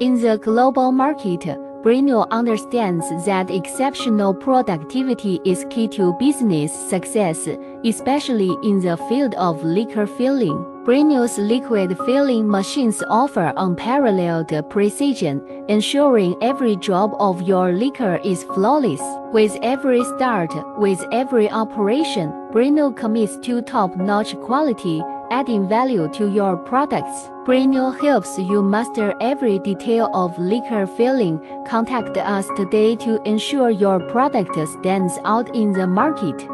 In the global market, Brenu understands that exceptional productivity is key to business success, especially in the field of liquor filling. Brenu's liquid filling machines offer unparalleled precision, ensuring every drop of your liquor is flawless. With every start, with every operation, Brenu commits to top-notch quality, adding value to your products. Brenu helps you master every detail of liquor filling. Contact us today to ensure your product stands out in the market.